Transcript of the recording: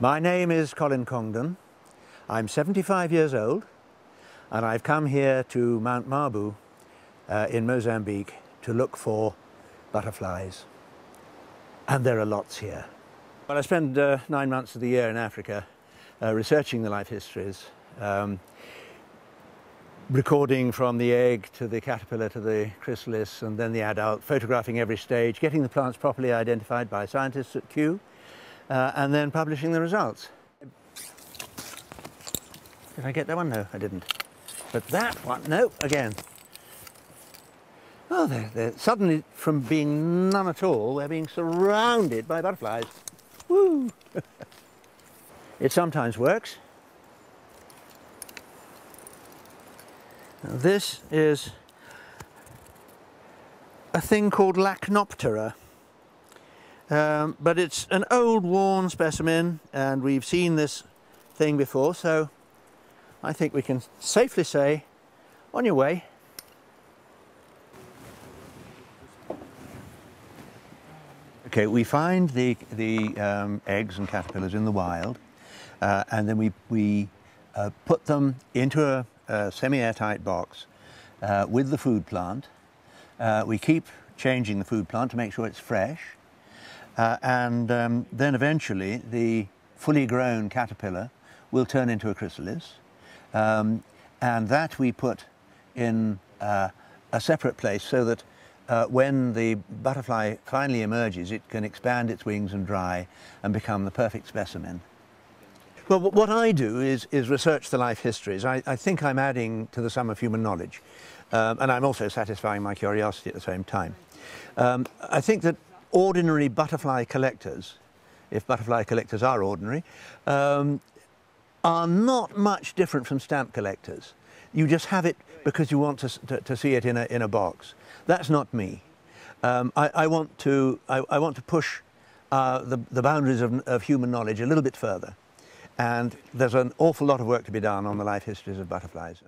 My name is Colin Congdon. I'm 75 years old and I've come here to Mount Mabu uh, in Mozambique to look for butterflies. And there are lots here. Well, I spend uh, nine months of the year in Africa uh, researching the life histories, um, recording from the egg to the caterpillar to the chrysalis and then the adult, photographing every stage, getting the plants properly identified by scientists at Kew, uh, and then publishing the results. Did I get that one? No, I didn't. But that one, no, again. Oh, they're, they're suddenly, from being none at all, they're being surrounded by butterflies. Woo! it sometimes works. This is a thing called Lachnoptera. Um, but it's an old worn specimen and we've seen this thing before so I think we can safely say on your way Okay, we find the, the um, eggs and caterpillars in the wild uh, and then we, we uh, put them into a, a semi-airtight box uh, with the food plant. Uh, we keep changing the food plant to make sure it's fresh uh, and um, then eventually the fully grown caterpillar will turn into a chrysalis. Um, and that we put in uh, a separate place so that uh, when the butterfly finally emerges, it can expand its wings and dry and become the perfect specimen. Well, what I do is, is research the life histories. I, I, think I'm adding to the sum of human knowledge, um, and I'm also satisfying my curiosity at the same time. Um, I think that ordinary butterfly collectors, if butterfly collectors are ordinary, um, are not much different from stamp collectors. You just have it because you want to, to, to see it in a, in a box. That's not me. Um, I, I, want to, I, I want to push uh, the, the boundaries of, of human knowledge a little bit further. And there's an awful lot of work to be done on the life histories of butterflies.